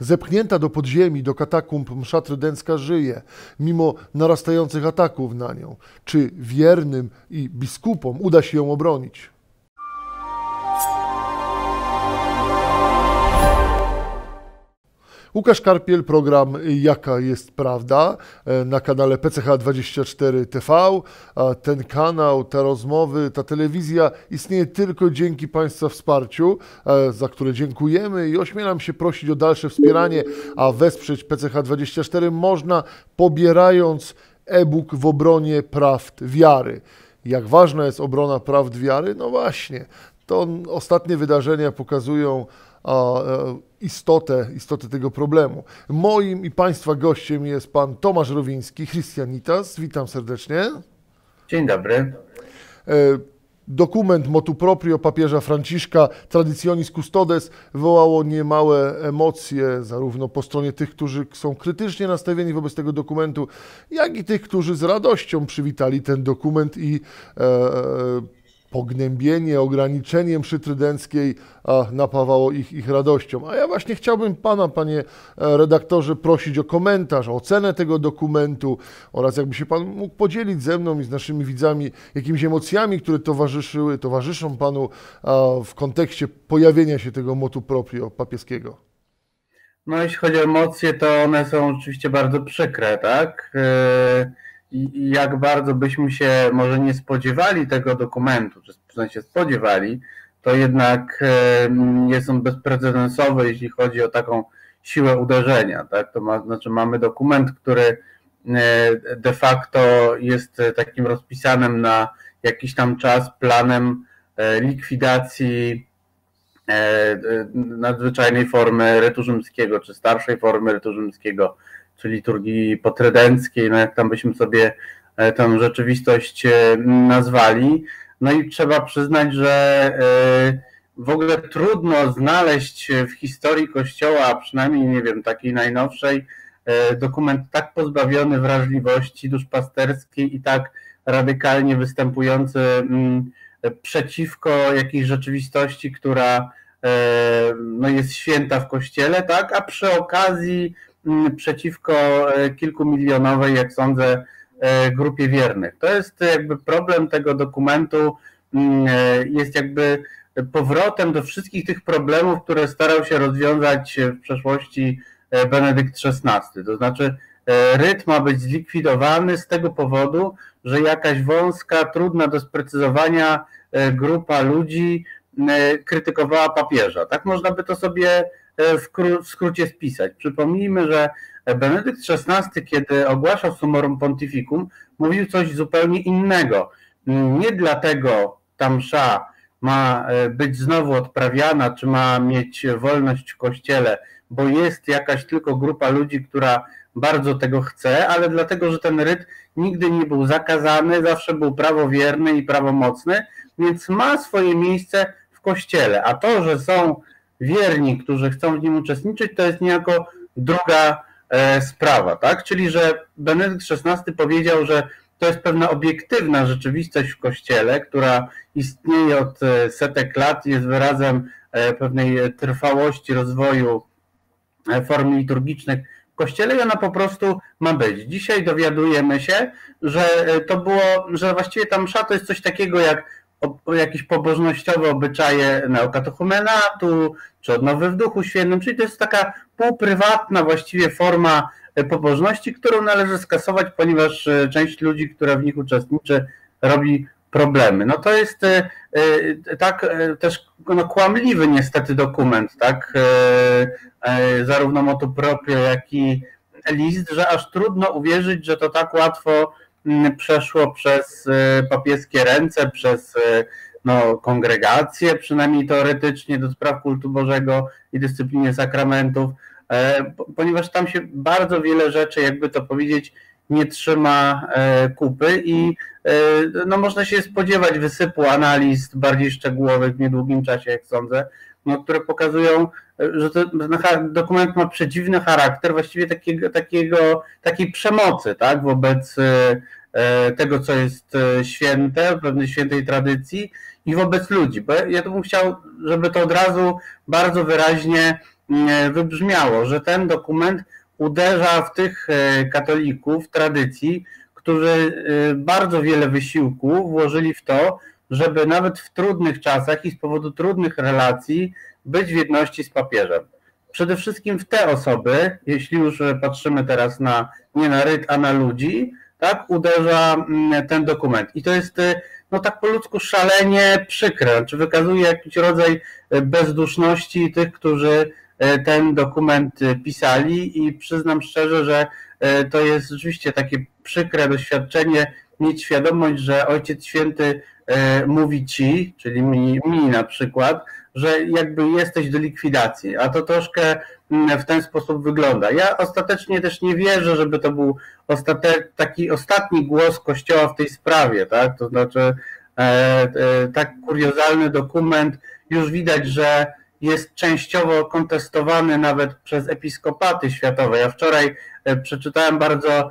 Zepchnięta do podziemi, do katakumb msza trydencka żyje, mimo narastających ataków na nią. Czy wiernym i biskupom uda się ją obronić? Łukasz Karpiel, program Jaka jest Prawda e, na kanale PCH24 TV. Ten kanał, te rozmowy, ta telewizja istnieje tylko dzięki Państwa wsparciu, e, za które dziękujemy i ośmielam się prosić o dalsze wspieranie, a wesprzeć PCH24 można pobierając e-book w obronie prawd wiary. Jak ważna jest obrona prawd wiary? No właśnie, to ostatnie wydarzenia pokazują a, e, istotę, istotę tego problemu. Moim i Państwa gościem jest Pan Tomasz Rowiński, Christianitas. Witam serdecznie. Dzień dobry. E, dokument motu proprio papieża Franciszka Traditionis Custodes wywołało niemałe emocje zarówno po stronie tych, którzy są krytycznie nastawieni wobec tego dokumentu, jak i tych, którzy z radością przywitali ten dokument i e, pognębienie, ograniczenie mszy trydenckiej napawało ich, ich radością. A ja właśnie chciałbym Pana, Panie e, redaktorze, prosić o komentarz, o ocenę tego dokumentu oraz jakby się Pan mógł podzielić ze mną i z naszymi widzami jakimiś emocjami, które towarzyszyły, towarzyszą Panu w kontekście pojawienia się tego motu proprio papieskiego. No jeśli chodzi o emocje, to one są oczywiście bardzo przykre, tak? Yy i jak bardzo byśmy się może nie spodziewali tego dokumentu, czy w sensie spodziewali, to jednak jest on bezprecedensowy, jeśli chodzi o taką siłę uderzenia. Tak? To ma, znaczy mamy dokument, który e, de facto jest takim rozpisanym na jakiś tam czas planem e, likwidacji e, nadzwyczajnej formy rytu rzymskiego, czy starszej formy rytu rzymskiego, czy liturgii potredenckiej, no jak tam byśmy sobie e, tę rzeczywistość e, nazwali. No i trzeba przyznać, że e, w ogóle trudno znaleźć w historii Kościoła, a przynajmniej nie wiem, takiej najnowszej, dokument tak pozbawiony wrażliwości duszpasterskiej i tak radykalnie występujący mm, przeciwko jakiejś rzeczywistości, która no, jest święta w Kościele, tak, a przy okazji przeciwko e, kilkumilionowej, jak sądzę, e, grupie wiernych. To jest jakby problem tego dokumentu, mm, e, jest jakby powrotem do wszystkich tych problemów, które starał się rozwiązać w przeszłości Benedykt XVI. To znaczy, rytm ma być zlikwidowany z tego powodu, że jakaś wąska, trudna do sprecyzowania grupa ludzi krytykowała papieża. Tak można by to sobie w skrócie spisać. Przypomnijmy, że Benedykt XVI, kiedy ogłaszał Summorum Pontificum, mówił coś zupełnie innego. Nie dlatego ta msza ma e, być znowu odprawiana, czy ma mieć wolność w kościele, bo jest jakaś tylko grupa ludzi, która bardzo tego chce, ale dlatego, że ten ryt nigdy nie był zakazany, zawsze był prawowierny i prawomocny, więc ma swoje miejsce w kościele. A to, że są wierni, którzy chcą w nim uczestniczyć, to jest niejako druga e, sprawa, tak? Czyli, że Benedykt XVI powiedział, że to jest pewna obiektywna rzeczywistość w Kościele, która istnieje od e, setek lat, jest wyrazem e, pewnej trwałości rozwoju form liturgicznych w Kościele i ona po prostu ma być. Dzisiaj dowiadujemy się, że to było, że właściwie ta msza to jest coś takiego jak jakieś pobożnościowe obyczaje neokatochumenatu, czy odnowy w Duchu Świętym, czyli to jest taka półprywatna właściwie forma e, pobożności, którą należy skasować, ponieważ e, część ludzi, która w nich uczestniczy, robi problemy. No to jest e, tak też no, kłamliwy niestety dokument, tak, zarówno motu proprio, jak i list, że aż trudno uwierzyć, że to tak łatwo przeszło przez e, papieskie ręce, przez e, no, kongregację, przynajmniej teoretycznie, do spraw kultu Bożego i dyscypliny sakramentów, e, ponieważ tam się bardzo wiele rzeczy, jakby to powiedzieć, nie trzyma kupy i no, można się spodziewać wysypu analiz bardziej szczegółowych w niedługim czasie, jak sądzę, no, które pokazują, że ten dokument ma przedziwny charakter właściwie takiego, takiego, takiej przemocy tak, wobec e, tego, co jest e, święte, pewnej świętej tradycji i wobec ludzi. Bo ja bym chciał, żeby to od razu bardzo wyraźnie wybrzmiało, że ten dokument uderza w tych katolików tradycji, którzy bardzo wiele wysiłku włożyli w to, żeby nawet w trudnych czasach i z powodu trudnych relacji być w jedności z papieżem. Przede wszystkim w te osoby, jeśli już patrzymy teraz na nie na ryt, a na ludzi, tak, uderza mm, ten dokument. I to jest y, no tak po ludzku szalenie przykre, czy wykazuje jakiś rodzaj y, bezduszności tych, którzy ten dokument pisali i przyznam szczerze, że to jest rzeczywiście takie przykre doświadczenie, mieć świadomość, że Ojciec Święty mówi ci, czyli mi, mi na przykład, że jakby jesteś do likwidacji, a to troszkę mm, w ten sposób wygląda. Ja ostatecznie też nie wierzę, żeby to był ostate, taki ostatni głos Kościoła w tej sprawie, tak? To znaczy e, e, tak kuriozalny dokument, już widać, że jest częściowo kontestowany nawet przez episkopaty światowe. Ja wczoraj e, przeczytałem bardzo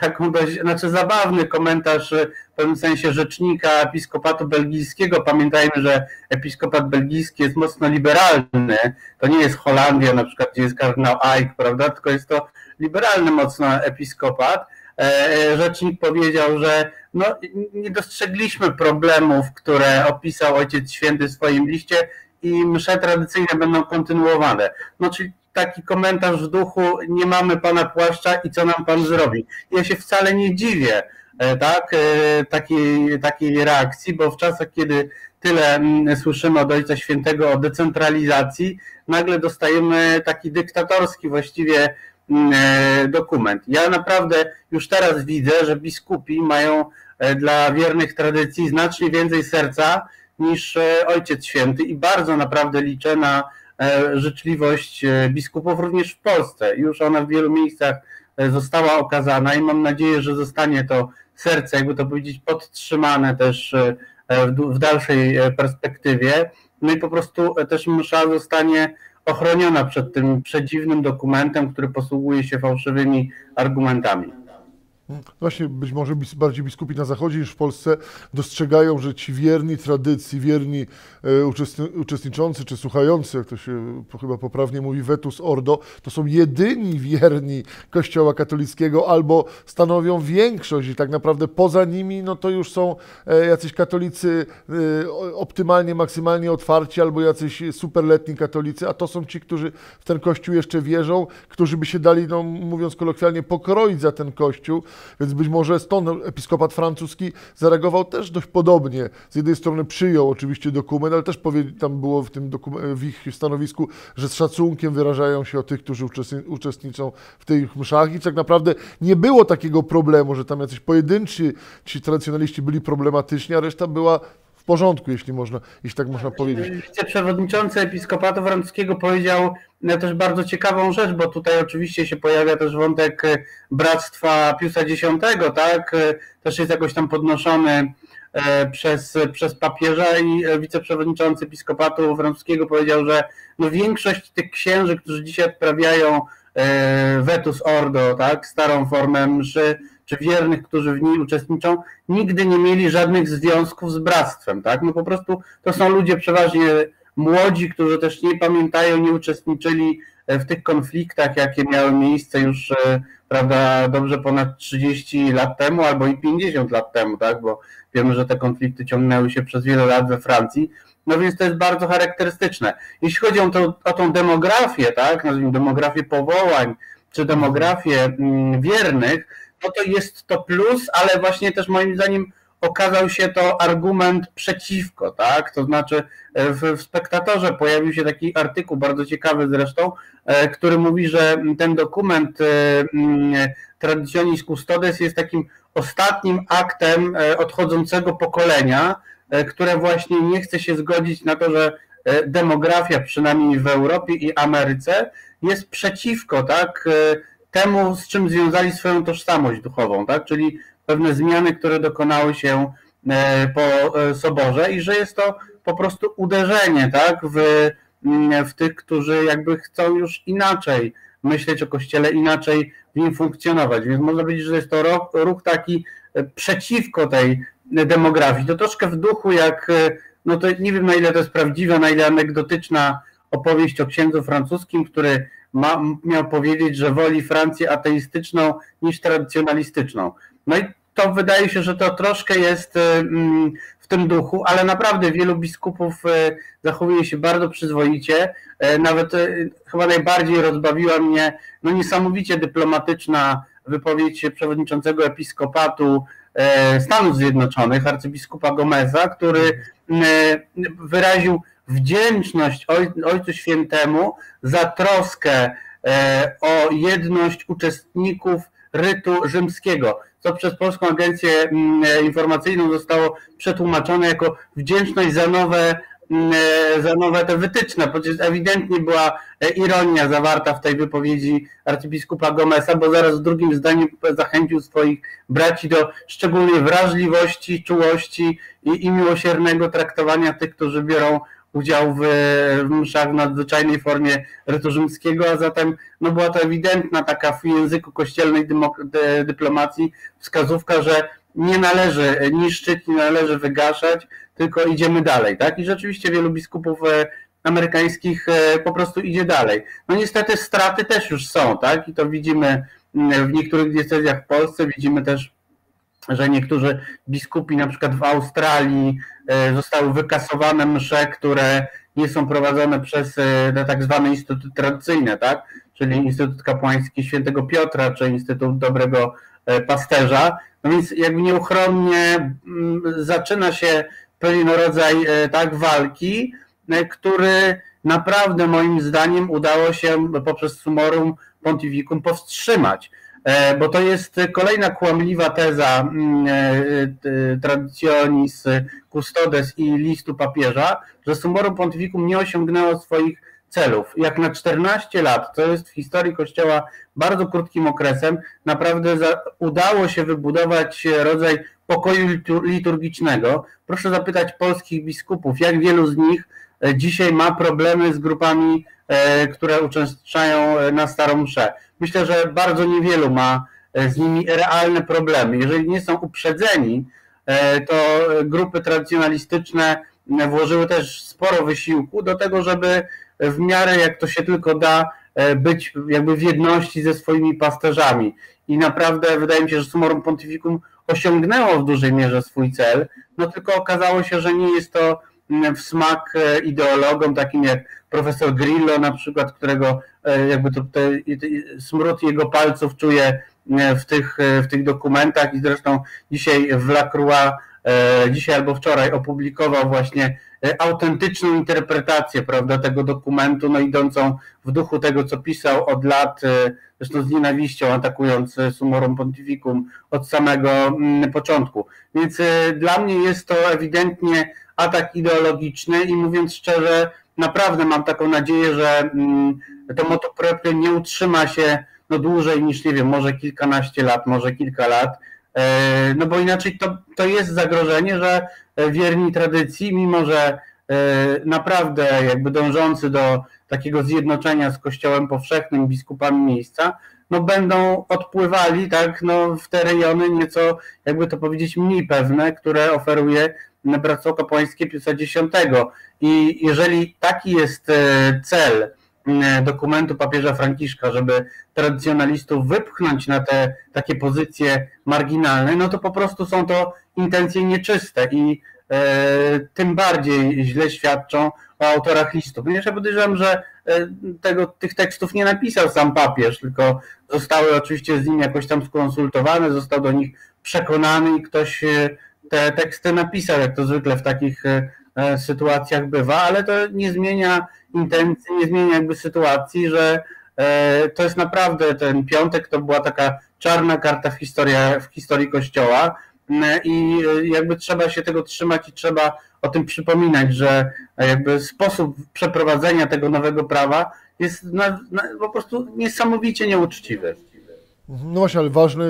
taką dość, znaczy zabawny komentarz w pewnym sensie rzecznika episkopatu belgijskiego. Pamiętajmy, że episkopat belgijski jest mocno liberalny. To nie jest Holandia na przykład, gdzie jest kardynał Eick, prawda, tylko jest to liberalny mocno episkopat. E, rzecznik powiedział, że no, nie dostrzegliśmy problemów, które opisał Ojciec Święty w swoim liście i msze tradycyjne będą kontynuowane. No, czyli taki komentarz w duchu, nie mamy pana płaszcza i co nam pan zrobi. Ja się wcale nie dziwię e, tak, e, takiej, takiej reakcji, bo w czasach, kiedy tyle mm, słyszymy od Ojca Świętego o decentralizacji, nagle dostajemy taki dyktatorski właściwie mm, e, dokument. Ja naprawdę już teraz widzę, że biskupi mają dla wiernych tradycji znacznie więcej serca niż Ojciec Święty i bardzo naprawdę liczę na życzliwość e, biskupów również w Polsce. Już ona w wielu miejscach e, została okazana i mam nadzieję, że zostanie to serce, jakby to powiedzieć, podtrzymane też w dalszej perspektywie. No i po prostu też msza zostanie ochroniona przed tym przedziwnym dokumentem, który posługuje się fałszywymi argumentami. Właśnie być może bardziej biskupi na zachodzie niż w Polsce dostrzegają, że ci wierni tradycji, wierni e, uczestniczący czy słuchający, jak to się chyba poprawnie mówi, vetus ordo, to są jedyni wierni Kościoła katolickiego albo stanowią większość i tak naprawdę poza nimi no to już są e, jacyś katolicy e, optymalnie, maksymalnie otwarci albo jacyś superletni katolicy, a to są ci, którzy w ten Kościół jeszcze wierzą, którzy by się dali, no mówiąc kolokwialnie, pokroić za ten Kościół, więc być może stąd episkopat francuski zareagował też dość podobnie. Z jednej strony przyjął oczywiście dokument, ale też tam było w tym w ich stanowisku, że z szacunkiem wyrażają się o tych, którzy uczestniczą w tych mszach i tak naprawdę nie było takiego problemu, że tam jacyś pojedynczy ci tradycjonaliści byli problematyczni, a reszta była porządku, jeśli można, jeśli tak można powiedzieć. Wiceprzewodniczący Episkopatu Francuskiego powiedział no, też bardzo ciekawą rzecz, bo tutaj oczywiście się pojawia też wątek e, Bractwa Piusa X, tak? E, też jest jakoś tam podnoszony e, przez, przez papieża i wiceprzewodniczący Episkopatu Francuskiego powiedział, że no większość tych księży, którzy dzisiaj odprawiają Vetus Ordo, tak, starą formę mszy, czy wiernych, którzy w niej uczestniczą, nigdy nie mieli żadnych związków z bractwem, tak? No po prostu to są ludzie przeważnie młodzi, którzy też nie pamiętają, nie uczestniczyli w tych konfliktach, jakie miały miejsce już, e, prawda, dobrze ponad 30 lat temu albo i 50 lat temu, tak? Bo wiemy, że te konflikty ciągnęły się przez wiele lat we Francji. No więc to jest bardzo charakterystyczne. Jeśli chodzi o, to, o tą demografię, tak, nazwijmy demografię powołań, czy demografię mm, wiernych, no to jest to plus, ale właśnie też moim zdaniem okazał się to argument przeciwko, tak? To znaczy e, w, w spektatorze pojawił się taki artykuł, bardzo ciekawy zresztą, e, który mówi, że ten dokument e, mm, Traditionis Custodes jest takim ostatnim aktem odchodzącego pokolenia, które właśnie nie chce się zgodzić na to, że demografia, przynajmniej w Europie i Ameryce, jest przeciwko, tak? Temu, z czym związali swoją tożsamość duchową, tak? czyli pewne zmiany, które dokonały się e, po e, soborze i że jest to po prostu uderzenie tak? w, mm, w tych, którzy jakby chcą już inaczej myśleć o Kościele, inaczej w nim funkcjonować. Więc można powiedzieć, że jest to ruch, ruch taki e, przeciwko tej demografii. To troszkę w duchu jak, no to nie wiem na ile to jest prawdziwa, na ile anegdotyczna opowieść o księdzu francuskim, który ma, miał powiedzieć, że woli Francję ateistyczną niż tradycjonalistyczną. No i to wydaje się, że to troszkę jest mm, w tym duchu, ale naprawdę wielu biskupów e, zachowuje się bardzo przyzwoicie. E, nawet chyba najbardziej rozbawiła mnie no niesamowicie dyplomatyczna wypowiedź przewodniczącego episkopatu Stanów Zjednoczonych, arcybiskupa Gomeza, który wyraził wdzięczność Ojcu Świętemu za troskę o jedność uczestników rytu rzymskiego. Co przez Polską Agencję mm, e, Informacyjną zostało przetłumaczone jako wdzięczność za nowe mm, e, za nowe te wytyczne, przecież ewidentnie była e, ironia zawarta w tej wypowiedzi arcybiskupa Gomesa, bo zaraz w drugim zdaniu zachęcił swoich braci do szczególnej wrażliwości, czułości i, i miłosiernego traktowania tych, którzy biorą udział w, w mszach w nadzwyczajnej formie rytu rzymskiego, a zatem no była to ewidentna taka w języku kościelnej dyplomacji wskazówka, że nie należy niszczyć, nie należy wygaszać, tylko idziemy dalej. Tak? I rzeczywiście wielu biskupów e, amerykańskich e, po prostu idzie dalej. No niestety straty też już są, tak? I to widzimy mm, w niektórych diecezjach w Polsce, widzimy też że niektórzy biskupi na przykład w Australii e, zostały wykasowane msze, które nie są prowadzone przez e, tak zwane instytuty tradycyjne, tak? czyli Instytut Kapłański Świętego Piotra, czy Instytut Dobrego e, Pasterza. No więc jakby nieuchronnie mm, zaczyna się pewien rodzaj tak walki, który naprawdę moim zdaniem udało się poprzez sumorum pontificum powstrzymać. E, bo to jest kolejna kłamliwa teza mm, e, Traditionis Custodes i listu papieża, że Summorum Pontificum nie osiągnęło swoich celów. Jak na 14 lat, to jest w historii Kościoła bardzo krótkim okresem, naprawdę udało się wybudować rodzaj pokoju liturgicznego. Proszę zapytać polskich biskupów, jak wielu z nich dzisiaj ma problemy z grupami, które uczęszczają na Starą Mszę myślę, że bardzo niewielu ma e, z nimi realne problemy. Jeżeli nie są uprzedzeni, e, to grupy tradycjonalistyczne włożyły też sporo wysiłku do tego, żeby w miarę jak to się tylko da, e, być jakby w jedności ze swoimi pasterzami. I naprawdę wydaje mi się, że Sumorum Pontificum osiągnęło w dużej mierze swój cel, no tylko okazało się, że nie jest to w smak ideologom takim jak profesor Grillo na przykład, którego e, jakby to, te, smród jego palców czuje e, w tych, e, w tych dokumentach i zresztą dzisiaj w Lacroix, dzisiaj albo wczoraj opublikował właśnie autentyczną interpretację prawda, tego dokumentu, no idącą w duchu tego, co pisał od lat, zresztą z nienawiścią atakując Sumorum Pontificum od samego mm, początku. Więc dla mnie jest to ewidentnie atak ideologiczny i mówiąc szczerze, naprawdę mam taką nadzieję, że mm, to moto proprio nie utrzyma się no dłużej niż, nie wiem, może kilkanaście lat, może kilka lat, e, no bo inaczej to, to jest zagrożenie, że wierni tradycji, mimo że e, naprawdę jakby dążący do takiego zjednoczenia z Kościołem powszechnym, biskupami miejsca, no będą odpływali tak, no, w te rejony nieco, jakby to powiedzieć, mniej pewne, które oferuje Bractwo Kapłańskie Piusa X. I jeżeli taki jest e, cel dokumentu papieża Franciszka, żeby tradycjonalistów wypchnąć na te takie pozycje marginalne, no to po prostu są to intencje nieczyste i e, tym bardziej źle świadczą o autorach listów. Ponieważ ja podejrzewam, że e, tego, tych tekstów nie napisał sam papież, tylko zostały oczywiście z nim jakoś tam skonsultowane, został do nich przekonany i ktoś te teksty napisał, jak to zwykle w takich e, e, sytuacjach bywa, ale to nie zmienia intencji, nie zmienia jakby sytuacji, że e, to jest naprawdę ten piątek to była taka czarna karta w historii, w historii Kościoła i jakby trzeba się tego trzymać i trzeba o tym przypominać, że jakby sposób przeprowadzenia tego nowego prawa jest na, na, po prostu niesamowicie nieuczciwy. No właśnie, ale ważne,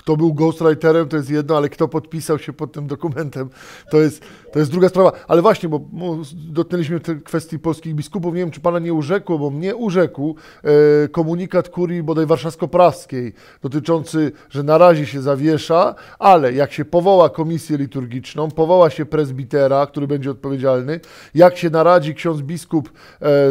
kto był ghostwriterem, to jest jedno, ale kto podpisał się pod tym dokumentem, to jest, to jest druga sprawa. Ale właśnie, bo dotknęliśmy tej kwestii polskich biskupów, nie wiem, czy pana nie urzekło, bo mnie urzekł e, komunikat kurii bodaj warszawsko-praskiej dotyczący, że na razie się zawiesza, ale jak się powoła komisję liturgiczną, powoła się prezbitera, który będzie odpowiedzialny, jak się naradzi ksiądz biskup e,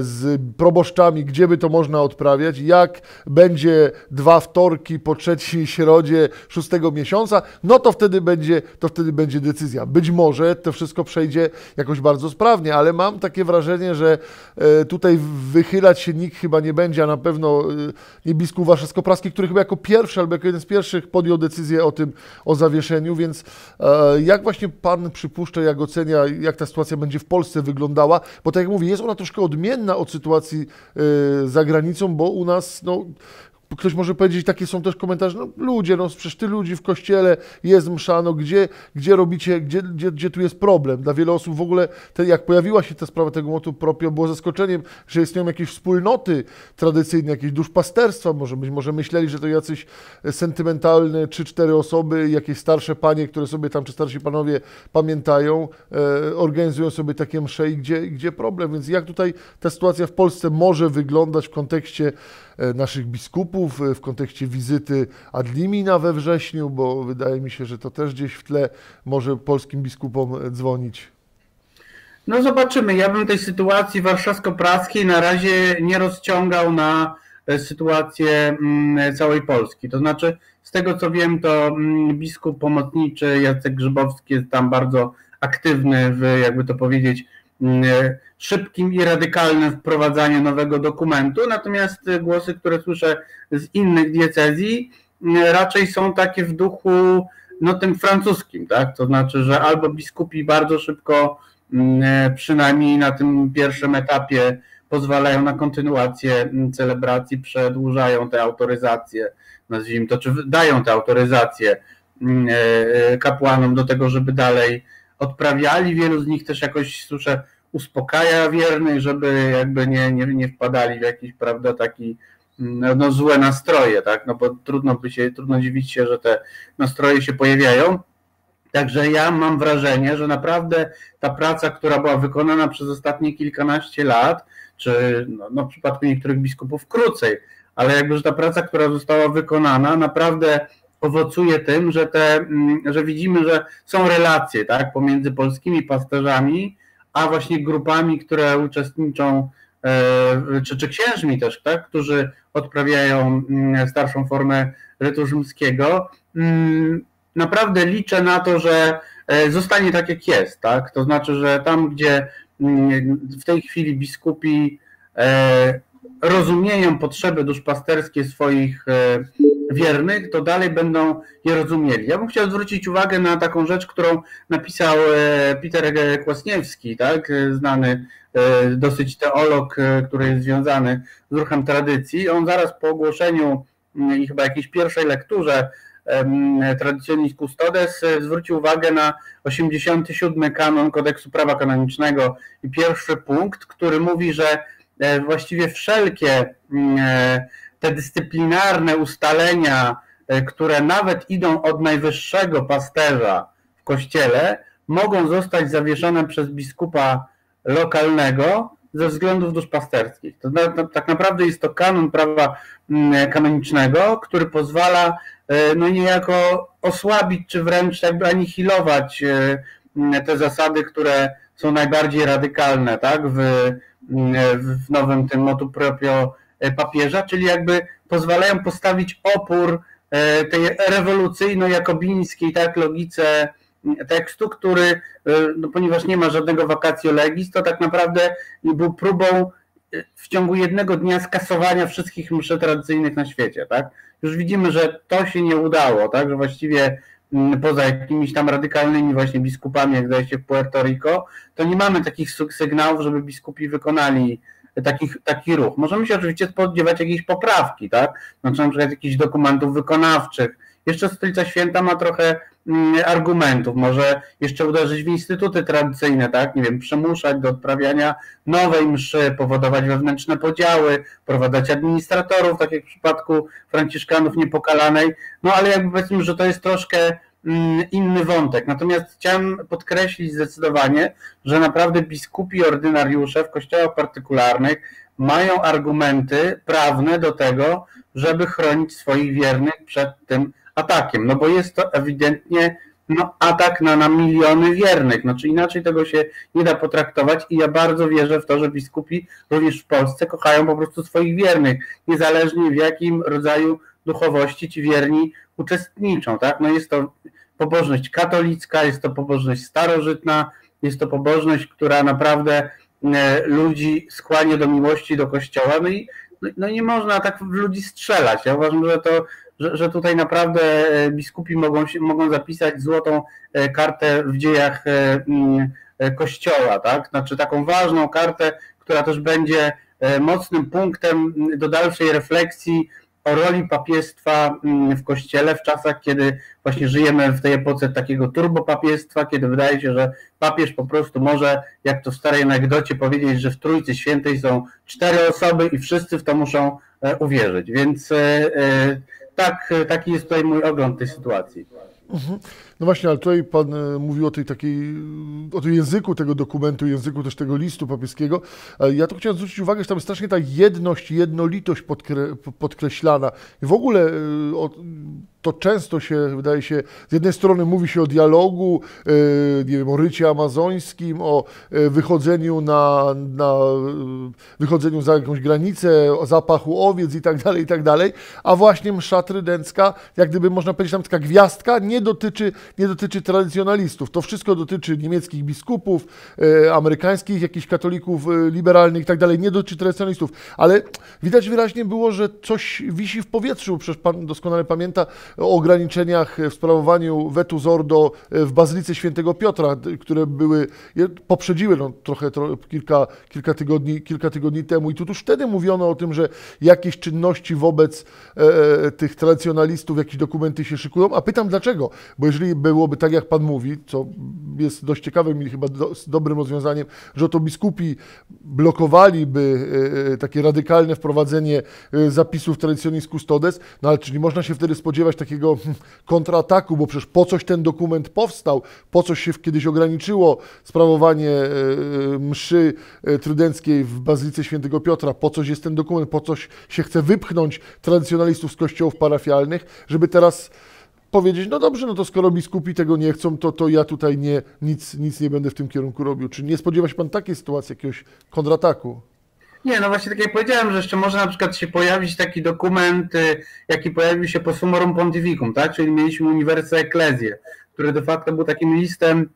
z proboszczami, gdzie by to można odprawiać, jak będzie dwa wtorki po trzeciej środzie szóstego miesiąca, no to wtedy będzie, to wtedy będzie decyzja. Być może to wszystko przejdzie jakoś bardzo sprawnie, ale mam takie wrażenie, że e, tutaj wychylać się nikt chyba nie będzie, a na pewno e, nie biskup warszawsko-praski, który chyba jako pierwszy albo jako jeden z pierwszych podjął decyzję o tym, o zawieszeniu, więc e, jak właśnie pan przypuszcza, jak ocenia, jak ta sytuacja będzie w Polsce wyglądała, bo tak jak mówię, jest ona troszkę odmienna od sytuacji za granicą, bo u nas no, ktoś może powiedzieć, takie są też komentarze, no ludzie, no przecież ty ludzi w kościele jest msza, no gdzie, gdzie robicie, gdzie, gdzie, gdzie tu jest problem? Dla wielu osób w ogóle, te, jak pojawiła się ta sprawa tego motu proprio, było zaskoczeniem, że istnieją jakieś wspólnoty tradycyjne, jakieś duszpasterstwa, może być, może myśleli, że to jacyś sentymentalne trzy, cztery osoby, jakieś starsze panie, które sobie tam, czy starsi panowie pamiętają, e, organizują sobie takie msze i gdzie, gdzie problem? Więc jak tutaj ta sytuacja w Polsce może wyglądać w kontekście naszych biskupów e, w kontekście wizyty Adlimina we wrześniu, bo wydaje mi się, że to też gdzieś w tle może polskim biskupom dzwonić. No zobaczymy. Ja bym tej sytuacji warszawsko-praskiej na razie nie rozciągał na e, sytuację mm, całej Polski. To znaczy, z tego co wiem, to mm, biskup pomocniczy Jacek Grzybowski jest tam bardzo aktywny w, jakby to powiedzieć, szybkim i radykalnym wprowadzaniu nowego dokumentu, natomiast głosy, które słyszę z innych diecezji, raczej są takie w duchu no tym francuskim, tak? To znaczy, że albo biskupi bardzo szybko, mm, przynajmniej na tym pierwszym etapie, pozwalają na kontynuację celebracji, przedłużają te autoryzacje, nazwijmy to, czy dają te autoryzacje mm, e, kapłanom do tego, żeby dalej odprawiali. Wielu z nich też jakoś słyszę uspokaja wiernych, żeby jakby nie, nie, nie wpadali w jakiś, prawda, taki no, no, złe nastroje, tak, no bo trudno by się, trudno dziwić się, że te nastroje się pojawiają. Także ja mam wrażenie, że naprawdę ta praca, która była wykonana przez ostatnie kilkanaście lat, czy no, no w przypadku niektórych biskupów krócej, ale jakby, że ta praca, która została wykonana, naprawdę owocuje tym, że, te, mm, że widzimy, że są relacje tak, pomiędzy polskimi pasterzami a właśnie grupami, które uczestniczą, e, czy, czy księżmi też, tak, którzy odprawiają mm, starszą formę rytu rzymskiego. Mm, naprawdę liczę na to, że e, zostanie tak jak jest, tak? To znaczy, że tam, gdzie w tej chwili biskupi e, rozumieją potrzeby duszpasterskie swoich wiernych, to dalej będą je rozumieli. Ja bym chciał zwrócić uwagę na taką rzecz, którą napisał e, Peter Kłasniewski, tak, znany e, dosyć teolog, e, który jest związany z ruchem tradycji. On zaraz po ogłoszeniu mm, i chyba jakiejś pierwszej lekturze Traditionis Custodes zwrócił uwagę na 87 kanon kodeksu prawa kanonicznego i pierwszy punkt, który mówi, że właściwie wszelkie mm, te dyscyplinarne ustalenia, e, które nawet idą od najwyższego pasterza w kościele, mogą zostać zawieszone przez biskupa lokalnego ze względów duszpasterskich. To tak naprawdę jest to kanon prawa mm, kanonicznego, który pozwala e, no niejako osłabić, czy wręcz jakby anihilować e, mm, te zasady, które są najbardziej radykalne tak, w, mm, w nowym tym motu proprio papieża, czyli jakby pozwalają postawić opór e, tej rewolucyjno-jakobińskiej tak, logice tekstu, który, e, no, ponieważ nie ma żadnego vacatio legis, to tak naprawdę był próbą w ciągu jednego dnia skasowania wszystkich mszy tradycyjnych na świecie. Tak? Już widzimy, że to się nie udało, tak? że właściwie poza jakimiś tam radykalnymi właśnie biskupami, jak zdaje się w Puerto Rico, to nie mamy takich sygnałów, żeby biskupi wykonali taki, taki ruch. Możemy się oczywiście spodziewać jakiejś poprawki, tak? Znaczy na przykład jakichś dokumentów wykonawczych. Jeszcze Stolica Święta ma trochę mm, argumentów. Może jeszcze uderzyć w instytuty tradycyjne, tak? Nie wiem, przymuszać do odprawiania nowej mszy, powodować wewnętrzne podziały, prowadzać administratorów, tak jak w przypadku Franciszkanów Niepokalanej. No ale jakby powiedzmy, że to jest troszkę inny wątek. Natomiast chciałem podkreślić zdecydowanie, że naprawdę biskupi ordynariusze w kościołach partykularnych mają argumenty prawne do tego, żeby chronić swoich wiernych przed tym atakiem. No bo jest to ewidentnie no, atak na, na miliony wiernych. Znaczy inaczej tego się nie da potraktować i ja bardzo wierzę w to, że biskupi również w Polsce kochają po prostu swoich wiernych, niezależnie w jakim rodzaju duchowości ci wierni uczestniczą. Tak? No jest to pobożność katolicka, jest to pobożność starożytna, jest to pobożność, która naprawdę e, ludzi skłania do miłości do Kościoła. No i no, no nie można tak w ludzi strzelać. Ja uważam, że to że, że tutaj naprawdę e, biskupi mogą, mogą zapisać złotą e, kartę w dziejach Kościoła, tak? Znaczy taką ważną kartę, która też będzie mocnym punktem do dalszej refleksji o roli papiestwa mm, w Kościele w czasach, kiedy właśnie żyjemy w tej epoce takiego turbopapiestwa, kiedy wydaje się, że papież po prostu może, jak to w starej anegdocie powiedzieć, że w Trójcy Świętej są cztery osoby i wszyscy w to muszą e, uwierzyć. Więc e, e, tak, taki jest tutaj mój ogląd tej sytuacji. Mhm. No właśnie, ale tutaj Pan e, mówił o tej takiej, o tym języku tego dokumentu, języku też tego listu papieskiego. Ja tu chciałem zwrócić uwagę, że tam jest strasznie ta jedność, jednolitość podkre, podkreślana. I w ogóle e, o, to często się, wydaje się, z jednej strony mówi się o dialogu, e, nie wiem, o rycie amazońskim, o wychodzeniu na, na wychodzeniu za jakąś granicę, o zapachu owiec i tak dalej, i tak dalej, a właśnie msza trydencka, jak gdyby można powiedzieć, tam taka gwiazdka, nie dotyczy nie dotyczy tradycjonalistów. To wszystko dotyczy niemieckich biskupów, e, amerykańskich jakichś katolików e, liberalnych i tak dalej. Nie dotyczy tradycjonalistów. Ale widać wyraźnie było, że coś wisi w powietrzu. Przecież pan doskonale pamięta o ograniczeniach w sprawowaniu wetu zordo e, w Bazylice Świętego Piotra, które były, poprzedziły no, trochę, kilka, kilka, tygodni, kilka tygodni temu. I tu już wtedy mówiono o tym, że jakieś czynności wobec e, tych tradycjonalistów, jakieś dokumenty się szykują. A pytam dlaczego? Bo jeżeli byłoby tak, jak Pan mówi, co jest dość ciekawym i chyba do, dobrym rozwiązaniem, że to biskupi blokowaliby e, e, takie radykalne wprowadzenie e, zapisów tradycyjnych custodes, no ale czyli można się wtedy spodziewać takiego hm, kontrataku, bo przecież po coś ten dokument powstał, po coś się kiedyś ograniczyło sprawowanie mszy trydenckiej w Bazylice Świętego Piotra, po coś jest ten dokument, po coś się chce wypchnąć tradycjonalistów z kościołów parafialnych, żeby teraz powiedzieć, no dobrze, no to skoro biskupi tego nie chcą, to, to ja tutaj nie, nic, nic nie będę w tym kierunku robił. Czy nie spodziewa się Pan takiej sytuacji, jakiegoś kontrataku? Nie, no właśnie tak jak powiedziałem, że jeszcze może na przykład się pojawić taki dokument, y, jaki pojawił się po Summorum Pontificum, tak? Czyli mieliśmy Uniwersytet Eklezję, który de facto był takim listem,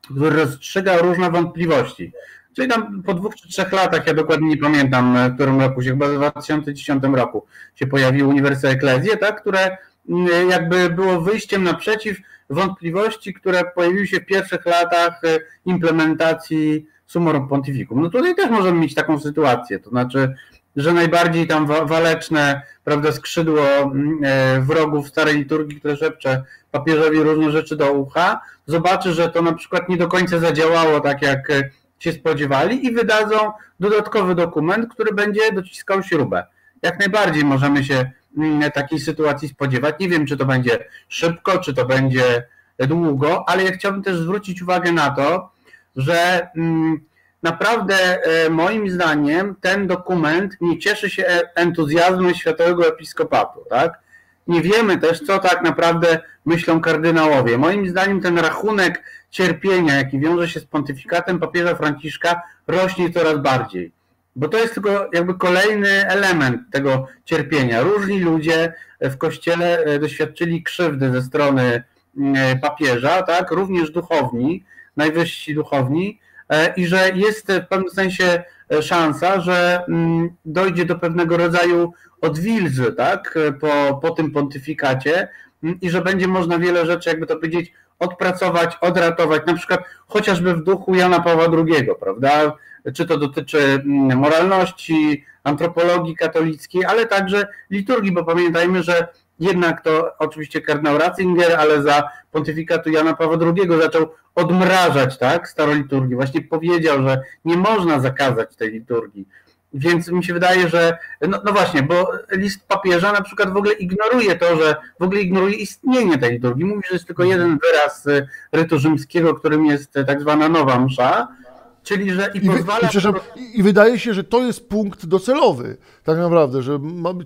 który rozstrzygał różne wątpliwości. Czyli tam po dwóch czy trzech latach, ja dokładnie nie pamiętam, w którym roku się, chyba w 2010 roku się pojawił Uniwersytet Eklezję, tak? Które Y, jakby było wyjściem naprzeciw wątpliwości, które pojawiły się w pierwszych latach y, implementacji Summorum Pontificum. No tutaj też możemy mieć taką sytuację, to znaczy, że najbardziej tam waleczne, prawda, skrzydło mm, y, wrogów starej liturgii, które szepcze papieżowi różne rzeczy do ucha, zobaczy, że to na przykład nie do końca zadziałało tak, jak się spodziewali i wydadzą dodatkowy dokument, który będzie dociskał śrubę. Jak najbardziej możemy się Mm, takiej sytuacji spodziewać. Nie wiem, czy to będzie szybko, czy to będzie długo, ale ja chciałbym też zwrócić uwagę na to, że mm, naprawdę e, moim zdaniem ten dokument nie cieszy się entuzjazmem Światowego Episkopatu, tak? Nie wiemy też, co tak naprawdę myślą kardynałowie. Moim zdaniem ten rachunek cierpienia, jaki wiąże się z pontyfikatem papieża Franciszka, rośnie coraz bardziej bo to jest tylko jakby kolejny element tego cierpienia. Różni ludzie w kościele e, doświadczyli krzywdy ze strony mm, e, papieża, tak, również duchowni, najwyżsi duchowni, e, i że jest w pewnym sensie szansa, że mm, dojdzie do pewnego rodzaju odwilży, tak, po, po tym pontyfikacie mm, i że będzie można wiele rzeczy, jakby to powiedzieć, odpracować, odratować, na przykład chociażby w duchu Jana Pawła II, prawda? Czy to dotyczy mm, moralności, antropologii katolickiej, ale także liturgii, bo pamiętajmy, że jednak to oczywiście kardynał Ratzinger, ale za pontyfikatu Jana Pawła II zaczął odmrażać tak, staroliturgię. Właśnie powiedział, że nie można zakazać tej liturgii. Więc mi się wydaje, że no, no, właśnie, bo list papieża na przykład w ogóle ignoruje to, że w ogóle ignoruje istnienie tej liturgii. Mówi, że jest tylko jeden wyraz rytu rzymskiego, którym jest tak zwana nowa msza, czyli że i, I, wy, pozwala... i, I wydaje się, że to jest punkt docelowy, tak naprawdę, że mamy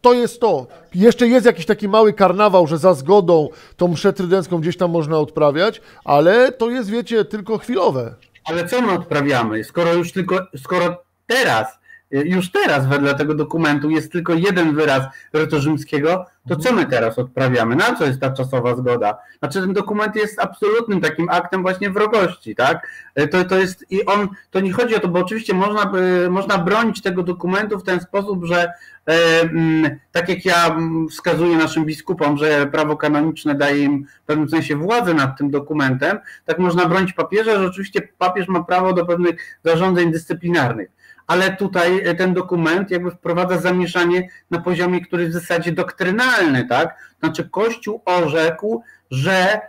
to jest to. Jeszcze jest jakiś taki mały karnawał, że za zgodą tą mszę trydencką gdzieś tam można odprawiać, ale to jest, wiecie, tylko chwilowe. Ale co my odprawiamy? Skoro już tylko, skoro teraz już teraz wedle tego dokumentu jest tylko jeden wyraz rytu rzymskiego, to co my teraz odprawiamy? Na co jest ta czasowa zgoda? Znaczy ten dokument jest absolutnym takim aktem właśnie wrogości, tak? To, to jest i on, to nie chodzi o to, bo oczywiście można, można bronić tego dokumentu w ten sposób, że e, mm, tak jak ja wskazuję naszym biskupom, że prawo kanoniczne daje im w pewnym sensie władzę nad tym dokumentem, tak można bronić papieża, że oczywiście papież ma prawo do pewnych zarządzeń dyscyplinarnych ale tutaj e, ten dokument jakby wprowadza zamieszanie na poziomie, który jest w zasadzie doktrynalny, tak? Znaczy Kościół orzekł, że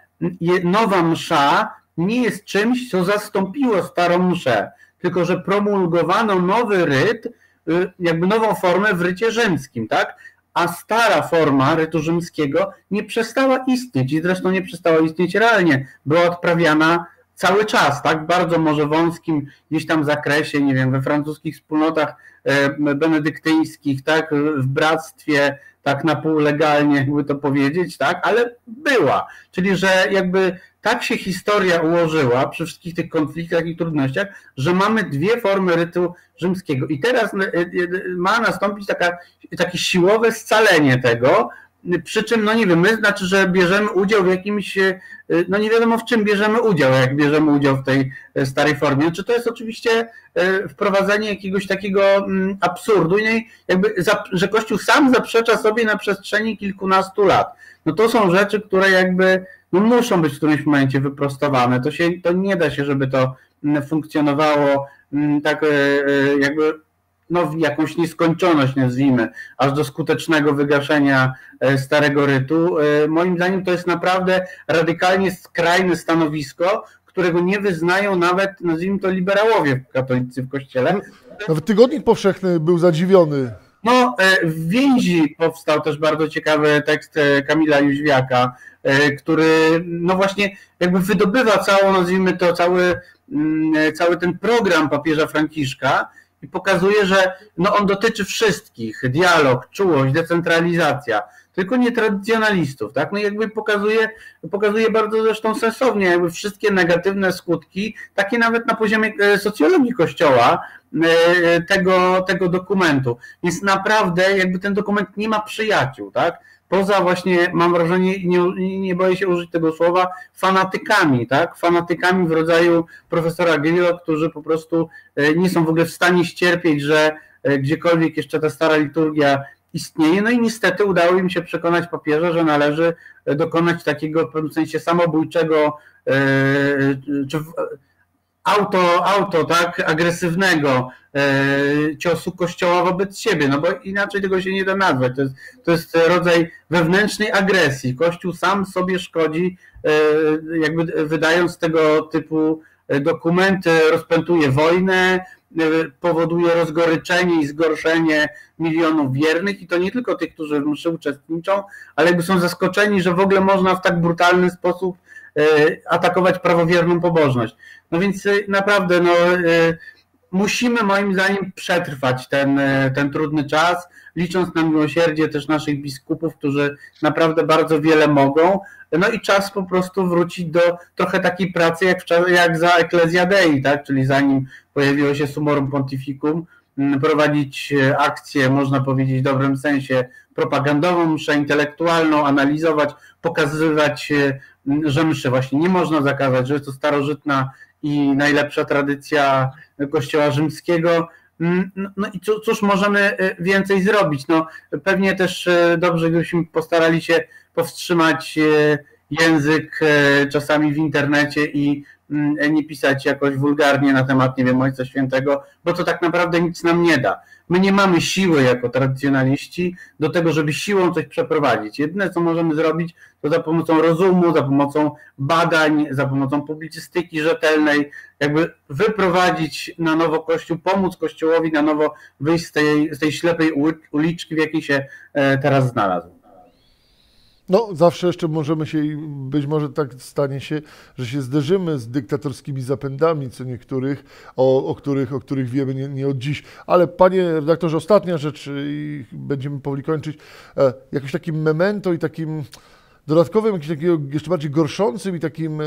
nowa msza nie jest czymś, co zastąpiło starą mszę, tylko że promulgowano nowy ryt, y, jakby nową formę w rycie rzymskim, tak? A stara forma rytu rzymskiego nie przestała istnieć i zresztą nie przestała istnieć realnie. Była odprawiana cały czas, tak, bardzo może wąskim gdzieś tam zakresie, nie wiem, we francuskich wspólnotach e, benedyktyńskich, tak, w bractwie, tak na pół legalnie, jakby to powiedzieć, tak, ale była. Czyli, że jakby tak się historia ułożyła przy wszystkich tych konfliktach i trudnościach, że mamy dwie formy rytu rzymskiego. I teraz e, e, ma nastąpić taka, takie siłowe scalenie tego, przy czym, no nie wiem, my znaczy, że bierzemy udział w jakimś, e, no nie wiadomo w czym bierzemy udział, jak bierzemy udział w tej e, starej formie. Czy to jest oczywiście e, wprowadzenie jakiegoś takiego mm, absurdu, jakby, że Kościół sam zaprzecza sobie na przestrzeni kilkunastu lat. No to są rzeczy, które jakby no muszą być w którymś momencie wyprostowane. To, się, to nie da się, żeby to mm, funkcjonowało mm, tak jakby no, jakąś nieskończoność, nazwijmy, aż do skutecznego wygaszenia e, starego rytu. E, moim zdaniem to jest naprawdę radykalnie skrajne stanowisko, którego nie wyznają nawet, nazwijmy to, liberałowie katolicy w kościele. Nawet Tygodnik Powszechny był zadziwiony. No, e, w więzi powstał też bardzo ciekawy tekst Kamila Jóźwiaka, który no właśnie jakby wydobywa całą, nazwijmy to, cały, mm, cały ten program papieża Franciszka, i pokazuje, że no on dotyczy wszystkich, dialog, czułość, decentralizacja, tylko nie tradycjonalistów, tak? No jakby pokazuje, pokazuje bardzo zresztą sensownie jakby wszystkie negatywne skutki, takie nawet na poziomie e, socjologii Kościoła, e, tego, tego dokumentu. Więc naprawdę jakby ten dokument nie ma przyjaciół, tak? Poza właśnie, mam wrażenie, nie, nie boję się użyć tego słowa, fanatykami, tak? Fanatykami w rodzaju profesora Grillo, którzy po prostu e, nie są w ogóle w stanie ścierpieć, że e, gdziekolwiek jeszcze ta stara liturgia istnieje. No i niestety udało im się przekonać papieża, że należy e, dokonać takiego w pewnym sensie samobójczego, czy auto, auto tak, agresywnego e, ciosu kościoła wobec siebie, no bo inaczej tego się nie da nazwać. To jest, to jest rodzaj wewnętrznej agresji. Kościół sam sobie szkodzi, e, jakby wydając tego typu dokumenty, rozpętuje wojnę, e, powoduje rozgoryczenie i zgorszenie milionów wiernych i to nie tylko tych, którzy w mszy uczestniczą, ale jakby są zaskoczeni, że w ogóle można w tak brutalny sposób e, atakować prawowierną pobożność. No więc y, naprawdę no, y, musimy moim zdaniem przetrwać ten, ten trudny czas, licząc na miłosierdzie też naszych biskupów, którzy naprawdę bardzo wiele mogą. No i czas po prostu wrócić do trochę takiej pracy jak, jak za Ecclesia Dei, tak? czyli zanim pojawiło się Sumorum Pontificum, prowadzić akcję, można powiedzieć w dobrym sensie, propagandową, mszę intelektualną, analizować, pokazywać, że mszę właśnie nie można zakazać, że jest to starożytna i najlepsza tradycja Kościoła Rzymskiego. Mm, no, no i cóż możemy e, więcej zrobić? No, pewnie też e, dobrze, gdybyśmy postarali się powstrzymać e, język czasami w internecie i nie pisać jakoś wulgarnie na temat, nie wiem, Ojca Świętego, bo to tak naprawdę nic nam nie da. My nie mamy siły jako tradycjonaliści do tego, żeby siłą coś przeprowadzić. Jedyne, co możemy zrobić, to za pomocą rozumu, za pomocą badań, za pomocą publicystyki rzetelnej, jakby wyprowadzić na nowo Kościół, pomóc Kościołowi na nowo wyjść z tej, z tej ślepej uliczki, w jakiej się e, teraz znalazł. No, zawsze jeszcze możemy się, być może tak stanie się, że się zderzymy z dyktatorskimi zapędami co niektórych, o, o których, o których wiemy nie, nie, od dziś. Ale panie redaktorze, ostatnia rzecz i będziemy powoli kończyć. E, jakoś takim memento i takim Dodatkowym, jakimś takiego jeszcze bardziej gorszącym i takim e,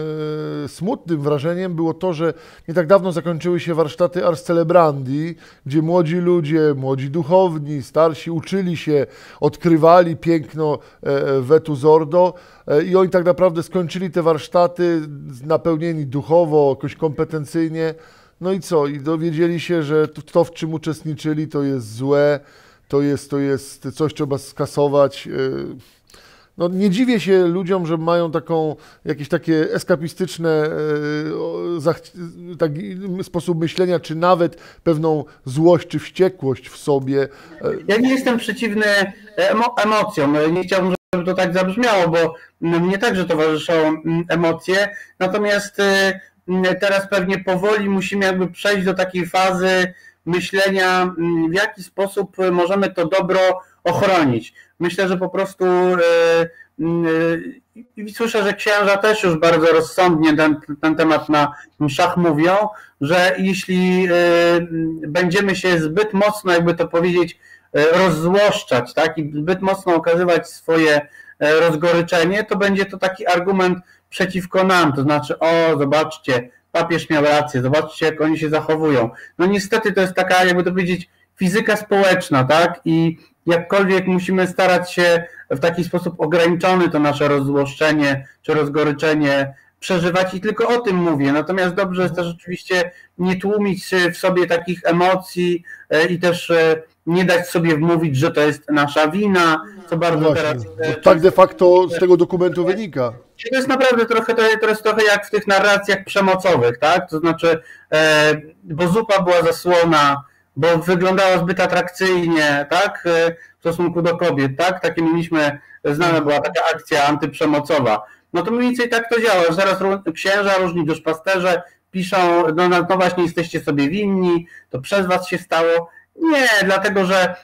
smutnym wrażeniem było to, że nie tak dawno zakończyły się warsztaty Ars Celebrandi, gdzie młodzi ludzie, młodzi duchowni, starsi uczyli się, odkrywali piękno e, Vetus Ordo e, i oni tak naprawdę skończyli te warsztaty napełnieni duchowo, jakoś kompetencyjnie. No i co? I dowiedzieli się, że to, w czym uczestniczyli, to jest złe, to jest, to jest coś, trzeba skasować. E, no, nie dziwię się ludziom, że mają taką, jakieś takie eskapistyczne e, sposób myślenia, czy nawet pewną złość, czy wściekłość w sobie. E, ja nie jestem przeciwny emo emocjom. Nie chciałbym, żeby to tak zabrzmiało, bo mnie także towarzyszą emocje. Natomiast e, teraz pewnie powoli musimy jakby przejść do takiej fazy myślenia, w jaki sposób możemy to dobro ochronić. Myślę, że po prostu e, e, słyszę, że księża też już bardzo rozsądnie ten, ten temat na mszach mówią, że jeśli będziemy się zbyt mocno, jakby to powiedzieć, rozzłoszczać, tak, i zbyt mocno okazywać swoje rozgoryczenie, to będzie to taki argument przeciwko nam, to znaczy, o, zobaczcie, papież miał rację, zobaczcie, jak oni się zachowują. No niestety to jest taka, jakby to powiedzieć, fizyka społeczna, tak, i jakkolwiek musimy starać się w taki sposób ograniczony to nasze rozzłoszczenie czy rozgoryczenie przeżywać i tylko o tym mówię. Natomiast dobrze jest też oczywiście nie tłumić w sobie takich emocji e, i też e, nie dać sobie wmówić, że to jest nasza wina, co bardzo no teraz... E, tak de facto z tego dokumentu wynika. To jest naprawdę trochę, to jest trochę jak w tych narracjach przemocowych, tak? To znaczy, bo zupa była zasłona bo wyglądała zbyt atrakcyjnie, tak, e, w stosunku do kobiet, tak, takie mieliśmy, znana była taka akcja antyprzemocowa. No to mniej więcej tak to działa, zaraz księża, różni duszpasterze piszą, no, no, no właśnie jesteście sobie winni, to przez was się stało. Nie, dlatego że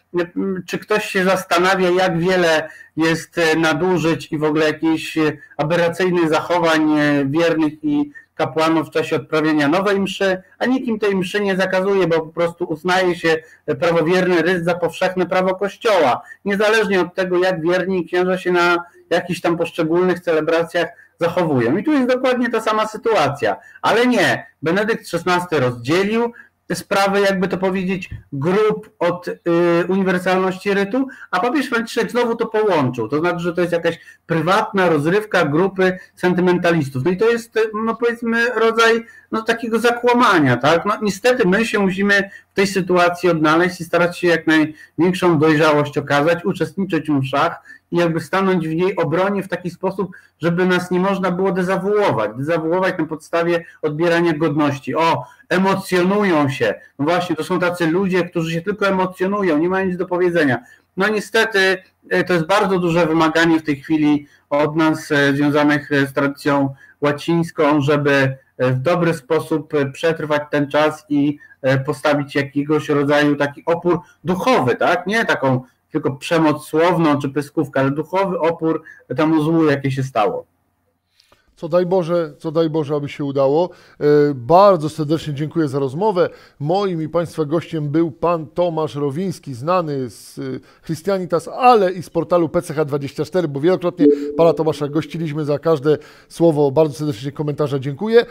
czy ktoś się zastanawia, jak wiele jest e, nadużyć i w ogóle jakichś e, aberracyjnych zachowań wiernych i kapłanów w czasie odprawienia nowej mszy, a nikim tej mszy nie zakazuje, bo po prostu uznaje się prawowierny rys za powszechne prawo Kościoła, niezależnie od tego, jak wierni księża się na jakichś tam poszczególnych celebracjach zachowują. I tu jest dokładnie ta sama sytuacja. Ale nie, Benedykt XVI rozdzielił, sprawy, jakby to powiedzieć, grup od y, uniwersalności rytu, a papież Franciszek znowu to połączył. To znaczy, że to jest jakaś prywatna rozrywka grupy sentymentalistów. No i to jest, no powiedzmy, rodzaj no, takiego zakłamania, tak? No niestety my się musimy w tej sytuacji odnaleźć i starać się jak największą dojrzałość okazać, uczestniczyć w mszach i jakby stanąć w niej obronie w taki sposób, żeby nas nie można było dezawuować. Dezawuować na podstawie odbierania godności. O, emocjonują się. No właśnie, to są tacy ludzie, którzy się tylko emocjonują, nie mają nic do powiedzenia. No niestety e, to jest bardzo duże wymaganie w tej chwili od nas e, związanych e, z tradycją łacińską, żeby w dobry sposób przetrwać ten czas i postawić jakiegoś rodzaju taki opór duchowy, tak? Nie taką tylko przemoc słowną czy pyskówka, ale duchowy opór temu złu, jakie się stało. Co daj Boże, co daj Boże, aby się udało. E, bardzo serdecznie dziękuję za rozmowę. Moim i Państwa gościem był Pan Tomasz Rowiński, znany z e, Christianitas, ale i z portalu PCH24, bo wielokrotnie Pana Tomasza gościliśmy za każde słowo. Bardzo serdecznie komentarza dziękuję.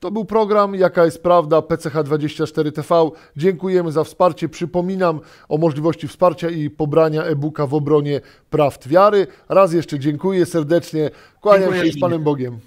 To był program Jaka jest prawda PCH24 TV. Dziękujemy za wsparcie. Przypominam o możliwości wsparcia i pobrania e-booka w obronie praw wiary. Raz jeszcze dziękuję serdecznie. Kłaniam dziękuję. się z Panem Bogiem.